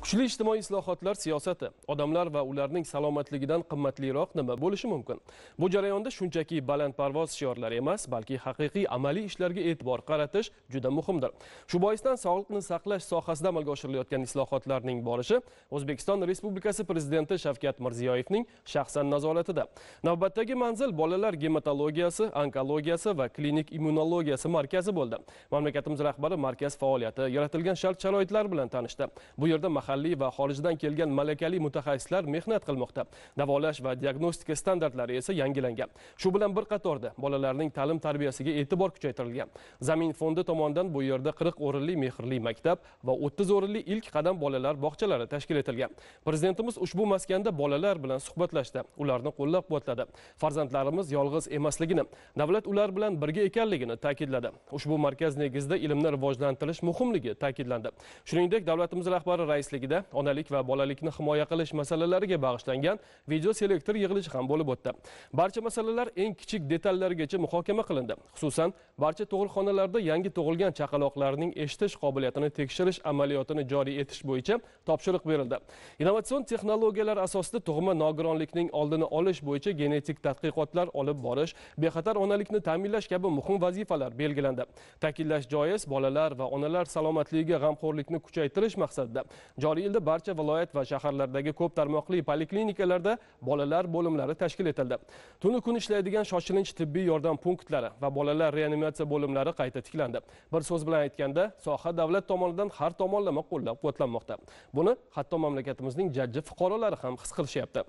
kuchli ijtimoiy islohotlar siyosati odamlar va ularning salomatligidan qimmatliroq nima bo'lishi mumkin? Bu jarayonda shunchaki balandparvoz shiorlar emas balki haqiqiy amaliy ishlarga e'tibor qaratish juda muhimdir. Shu boisdan sog'liqni saqlash sohasida amalga oshirilayotgan islohotlarning borishi o'zbekiston respublikasi prezidenti shavkat mirziyoyevning shaxsan nazoratida. Navbatdagi manzil bolalar gematologiyasi onkologiyasi va klinik immunologiyasi markazi bo'ldi. Mamlakatimiz rahbari markaz faoliyati yaratilgan shart sharoitlar bilan tanishdi. Bu yerda mahalliy va xorijdan kelgan malakali mutaxassislar mehnat qilmoqda. Davolash va diagnostika standartlari esa yangilangan. Shu bilan bir qatorda bolalarning ta'lim tarbiyasiga e'tibor kuchaytirilgan. Zamin fondi tomonidan bu yerda 40 o'rinli mehrli maktab va 30 o'rinli ilk qadam bolalar bog'chalari tashkil etilgan. Prezidentimiz ushbu maskanda bolalar bilan suhbatlashdi. Ularni qo'llab quvvatladi farzandlarimiz yolg'iz emasligini davlat ular bilan birga ekanligini ta'kidladi. Ushbu markaz negizida ilmni rivojlantirish muhimligi ta'kidlandi. Shuningdek davlatimiz rahbari raisligida onalik va bolalikni himoya qilish masalalariga bag'ishlangan video selektor yig'ilishi ham bo'lib o'tdi. Barcha masalalar eng kichik detallargacha muhokama qilindi. Xususan barcha tug'ilxonalarda yangi tug'ilgan chaqaloqlarning eshitish qobiliyatini tekshirish amaliyotini joriy etish bo'yicha topshiriq berildi. Innovatsion texnologiyalar asosida tug'ma nogironlikning oldini olish bo'yicha genetik tadqiqotlar olib borish bexatar onalikni ta'minlash kabi muhim vazifalar belgilandi. Ta'kidlash joiz bolalar va onalar salomatligiga g'amxo'rlikni kuchaytirish maqsadida joriy yilda barcha viloyat va shaharlardagi ko'p tarmoqli poliklinikalarda bolalar bo'limlari tashkil etildi. Tunu kun ishlaydigan shoshilinch tibbiy yordam punktlari va bolalar reanimatsiya bo'limlari qayta tiklandi. Bir so'z bilan aytganda soha davlat tomonidan har tomonlama qo'llab quvvatlanmoqda buni hatto mamlakatimizning jajji fuqarolari ham his qilishyapti.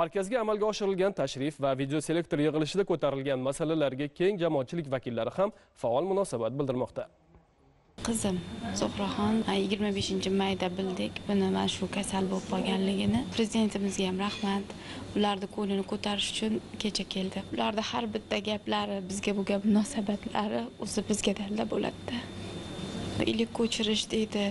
Markazga amalga oshirilgan tashrif va videoselektor yig'ilishida ko'tarilgan masalalarga keng jamoatchilik vakillari ham faol munosabat bildirmoqda. Qizim zuhraxon yigirma beshinchi mayda bildik buni mana shu kasal bo'lib qolganligini. Prezidentimizga ham rahmat. Ularni ko'nglini ko'tarish uchun kecha keldi. Ularni har bitta gaplari bizga bo'lgan munosabatlari o'zi bizga dalda bo'ladida. Ilik ko'chirish deydi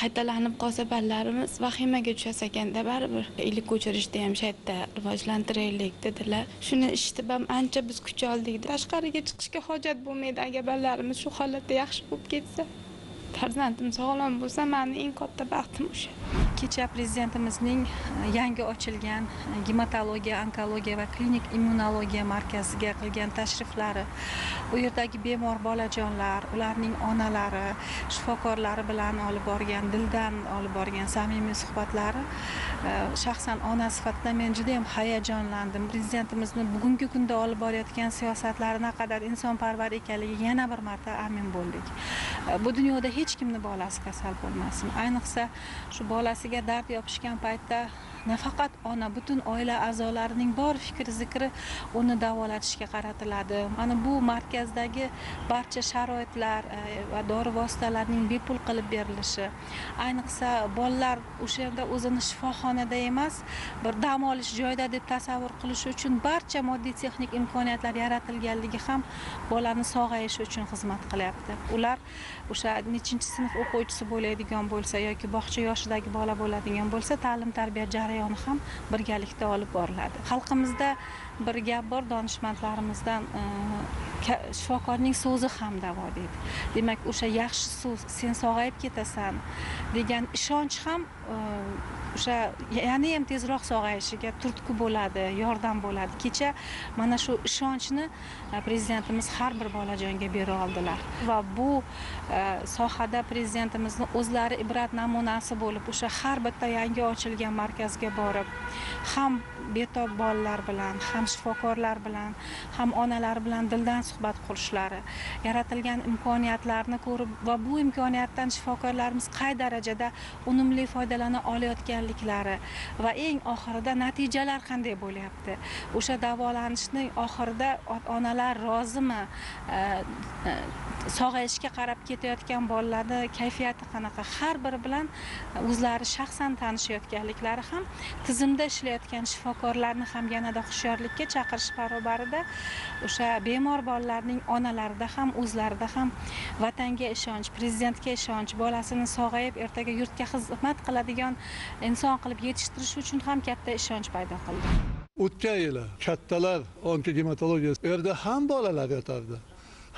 qaytalanib qolsa ballarimiz vahimaga tushas ekanda baribir. Ilik ko'chirishni ham shu yerda rivojlantiraylik dedilar. Shuni eshitib ham ancha biz kuch oldik. Tashqariga chiqishga hojat bo'lmaydi agar ballarimiz shu holatda yaxshi bo'lib ketsa. Farzandim sog'lom bo'lsa mani eng katta baxtim o'sha. Kecha prezidentimizning e, yangi ochilgan e, gematologiya onkologiya va klinik immunologiya markaziga qilgan tashriflari. U yerdagi bemor bolajonlar ularning onalari shifokorlari bilan olib borgan dildan olib borgan samimiy suhbatlari e, shaxsan ona sifatida men juda yam hayajonlandim. Prezidentimizni bugungi kunda olib borayotgan siyosatlari naqadar insonparvar ekanligiga yana bir marta amin bo'ldik. Bu dunyoda hech kimni bolasi kasal bo'lmasin. Ayniqsa shu bolasi bolasiga dard yopishgan paytda nafaqat ona butun oila a'zolarining bor fikri zikri uni davolatishga qaratiladi. Mana bu markazdagi barcha sharoitlar e, va dori vositalarining bepul qilib berilishi. Ayniqsa bolalar o'sha yerda o'zini shifoxonada emas bir dam olish joyida deb tasavvur qilishi uchun barcha moddiy texnik imkoniyatlar yaratilganligi ham bolani sog'ayishi uchun xizmat qilyapti. Ular o'sha nechinchi sinf o'quvchisi bo'ladigan bo'lsa yoki bog'cha yoshidagi bola bo'ladigan bo'lsa ta'lim tarbiya jarayoni ham birgalikda olib boriladi. Xalqimizda bir gap bor donishmandlarimizdan e, shifokorning so'zi ham davo deydi. Demak o'sha yaxshi so'z sen sog'ayib ketasan degan ishonch ham e, o'sha yana ham tezroq sog'ayishiga turtki bo'ladi yordam bo'ladi. Kecha mana shu ishonchni e, prezidentimiz har bir bolajonga bera oldilar. Va bu e, sohada prezidentimizni o'zlari ibrat namunasi bo'lib o'sha har bitta yangi ochilgan markazga borib ham betob bolalar bilan ham shifokorlar bilan ham onalar bilan dildan suhbat qurishlari yaratilgan imkoniyatlarni ko'rib va bu imkoniyatdan shifokorlarimiz qay darajada unumli foydalana olayotganliklari va eng oxirida natijalar qanday bo'lyapti? O'sha davolanishning oxirida onalar rozimi e, e, sog'ayishga qarab ketayotgan bolalarni kayfiyati qanaqa? Har biri bilan o'zlari shaxsan tanishayotganliklari ham tizimda ishlayotgan shifokorlarni ham yanada hushyorlikka chaqirish barobarida o'sha bemor bolalarning onalarida ham o'zlarida ham vatanga ishonch prezidentga ishonch bolasini sog'ayib ertaga yurtga xizmat qiladigan e, inson qilib yetishtirish uchun ham katta ishonch paydo qildi. O'tgan yili kattalar onkogematologiya u yerda ham bolalar yotardi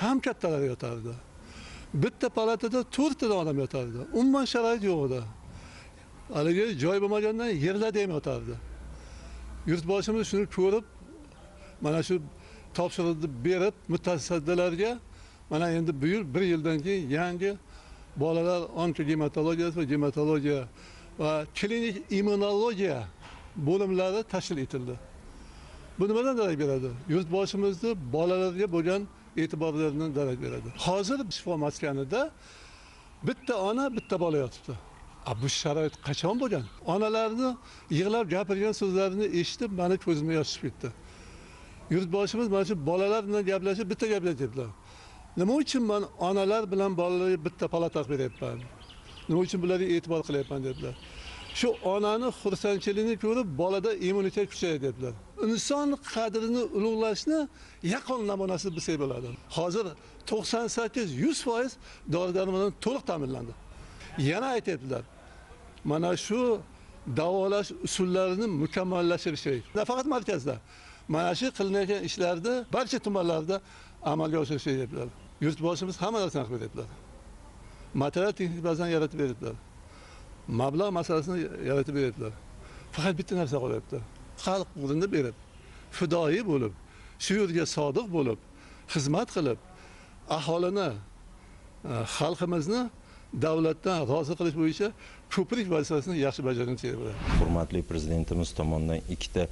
ham kattalar yotardi. Bitta palatada to'rttadan odam yotardi umuman sharoit yo'q edi haligi joy bo'lmagandan yerlarda ham yotardi. Yurtboshimiz shuni ko'rib mana shu topshiriqni berib mutasaddilarga mana endi bu yil bir yildan keyin yangi bolalar onkogematologiyasi va gematologiya va klinik immunologiya bo'limlari tashkil etildi. Bu nimadan darak beradi? Yurtboshimizni bolalarga bo'lgan e'tiborlaridan darak beradi. Hozir shifo maskanida bitta ona bitta bola yotibdi. A bu sharoit qachon bo'lgan? Onalarni yig'lab gapirgan so'zlarini eshitib mani ko'zimga yosh tushib ketdi yurtboshimiz mana shu bolalar bilan gaplashib bitta gap nima uchun man onalar bilan bolalarga bitta palata qilib beryapman? Nima uchun bularga e'tibor qilyapman dedilar. Shu onani xursandchiligini ko'rib bolada immunitet kuchayadi dedilar. Inson qadrini ulug'lashni yaqqol namunasi bilsak bo'ladi. Hozir to'qson sakkiz yuz foiz dori darmondan to'liq ta'minlandi. Yana aytyaptilar mana shu davolash usullarini mukammallashtirish kerak. Nafaqat markazda mana shu qilinayotgan ishlarni barcha tumanlarda amalga oshirish kerak deyaptilar yurtboshimiz hamma narsani qilib beryaptilar material texnik bazani yaratib beryaptilar. Mablag' masalasini yaratib beryaptilar. Faqat bitta narsa qolyapti. Xalq o'rnida berib fidoyi bo'lib shu yo'lga sodiq bo'lib xizmat qilib aholini e, xalqimizni davlatdan rozi qilish bo'yicha ko'prik vazifasini yaxshi bajarishni kerak hurmatli prezidentimiz tomonidan ikkita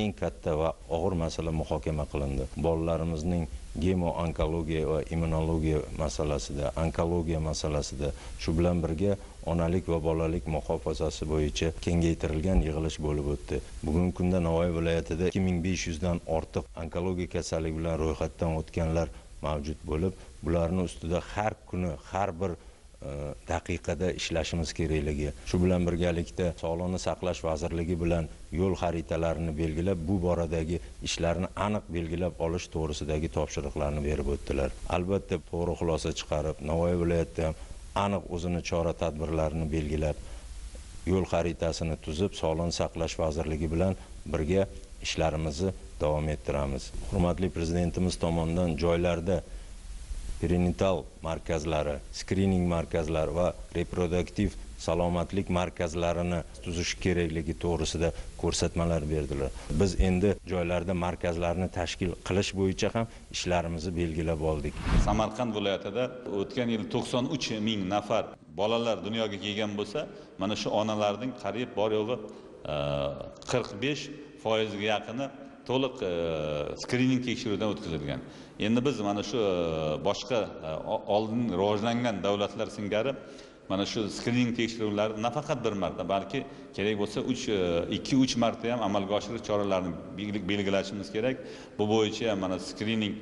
eng katta va og'ir masala muhokama qilindi. Bolalarimizning gemo onkologiya va immunologiya masalasida onkologiya masalasida shu bilan birga onalik va bolalik muhofazasi bo'yicha kengaytirilgan yig'ilish bo'lib o'tdi. Bugungi kunda navoiy viloyatida ikki ming besh yuzdan ortiq onkologiya kasalligi bilan ro'yxatdan o'tganlar mavjud bo'lib bularni ustida har kuni har bir daqiqada ishlashimiz kerakligi shu bilan birgalikda sog'liqni saqlash vazirligi bilan yo'l xaritalarini belgilab bu boradagi ishlarni aniq belgilab olish to'g'risidagi topshiriqlarni berib o'tdilar. Albatta to'g'ri xulosa chiqarib navoiy viloyatida ham aniq o'zini chora tadbirlarini belgilab yo'l xaritasini tuzib sog'liqni saqlash vazirligi bilan birga ishlarimizni davom ettiramiz. Hurmatli prezidentimiz tomonidan joylarda perinatal markazlari skrining markazlari va reproduktiv salomatlik markazlarini tuzish kerakligi to'g'risida ko'rsatmalar berdilar. Biz endi joylarda markazlarni tashkil qilish bo'yicha ham ishlarimizni belgilab oldik. Samarqand viloyatida o'tgan yil to'qson uch ming nafar bolalar dunyoga kelgan bo'lsa mana shu onalarning qariyb bor yo'g'i e, qirq besh foizga yaqini to'liq e, skrining tekshiruvdan o'tkazilgan. Endi biz mana shu e, boshqa e, oldin rivojlangan davlatlar singari mana shu skrining tekshiruvlari nafaqat bir marta balki kerak bo'lsa uch ikki uch marta ham amalga oshirish choralarini belgilashimiz kerak. Bu bo'yicha mana skrining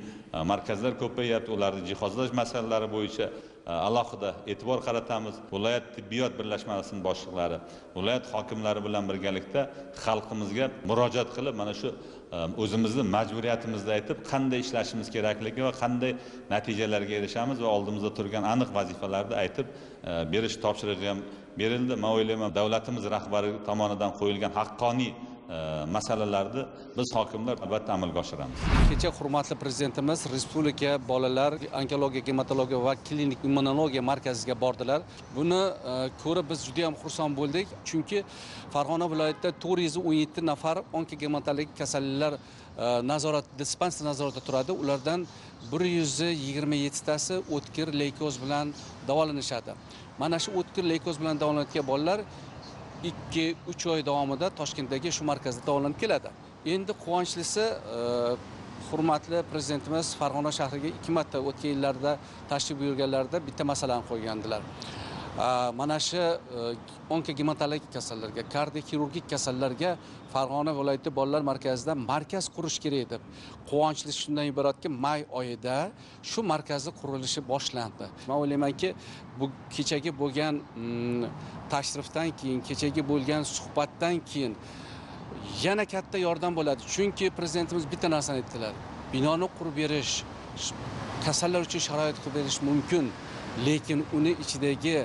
markazlar ko'payyapti ularni jihozlash masalalari bo'yicha Э, alohida e'tibor qaratamiz. Viloyat tibbiyot birlashmasini boshliqlari viloyat hokimlari bilan birgalikda xalqimizga murojaat qilib mana shu e, o'zimizni majburiyatimizni aytib qanday ishlashimiz kerakligi va qanday natijalarga erishamiz va oldimizda turgan aniq vazifalarni aytib e, berish topshirig'i ham berildi. Man o'ylayman davlatimiz rahbari tomonidan qo'yilgan haqqoniy Э, masalalarni biz hokimlar albatta amalga oshiramiz. Kecha hurmatli prezidentimiz respublika bolalar onkologiya gematologiya va klinik immunologiya markaziga bordilar. Buni e, ko'rib biz juda yam xursand bo'ldik. Chunki farg'ona viloyatida to'rt yuz o'n yetti nafar onkogematologik kasalliklar e, nazorat dispanser nazoratida turadi. Ulardan bir yuz yigirma yettitasi o'tkir leykoz bilan davolanishadi. Mana shu o'tkir leykoz bilan davolanayotgan bolalar ikki uch oy davomida toshkentdagi shu markazda davolanib keladi. Endi quvonchlisi e, hurmatli prezidentimiz farg'ona shahriga ikki marta o'tgan yillarda tashrif buyurganlarida bitta masalani qo'ygandilar. Mana shu e, onkogematologik kasallarga kardioxirurgik kasallarga farg'ona viloyati bolalar markazida markaz qurish kerak deb quvonchli shundan iboratki may oyida shu markazni qurilishi boshlandi. Man o'ylaymanki bu kechagi bo'lgan mm, tashrifdan keyin kechagi bo'lgan suhbatdan keyin yana katta yordam bo'ladi. Chunki prezidentimiz bitta narsani aytdilar. Binoni qurib berish kasallar uchun sharoit qilib berish mumkin lekin uni ichidagi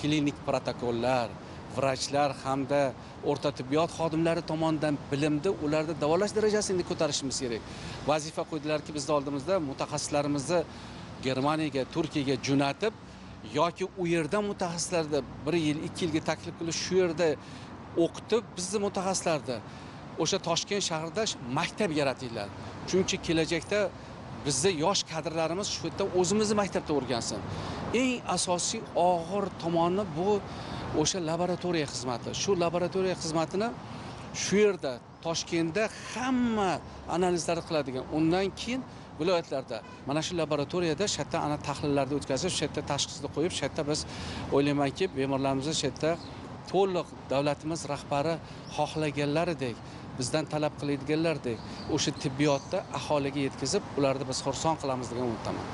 klinik protokollar vrachlar hamda o'rta tibbiyot xodimlari tomonidan bilimni ularni davolash darajasini ko'tarishimiz kerak. Vazifa qo'ydilarki bizni oldimizda mutaxassislarimizni germaniyaga turkiyaga jo'natib yoki u yerda mutaxassislarni bir yil ikki yilga taklif qilib shu yerda o'qitib bizni mutaxassislarni o'sha toshkent shahrida maktab yaratinglar. Chunki kelajakda bizni yosh kadrlarimiz shu yerda o'zimizni maktabda o'rgansin. Eng asosiy og'ir tomoni bu o'sha laboratoriya xizmati. Shu laboratoriya xizmatini shu yerda toshkentda hamma analizlarni qiladigan. Undan keyin viloyatlarda mana shu laboratoriyada shu yerda ana tahlillarni o'tkazib shu yerda tashxisni qo'yib shu yerda biz o'ylaymanki bemorlarimizni shu yerda to'liq davlatimiz rahbari xohlaganlaridek bizdan talab qiladiganlardek o'sha tibbiyotni aholiga yetkazib ularni biz xursand qilamiz degan umiddaman.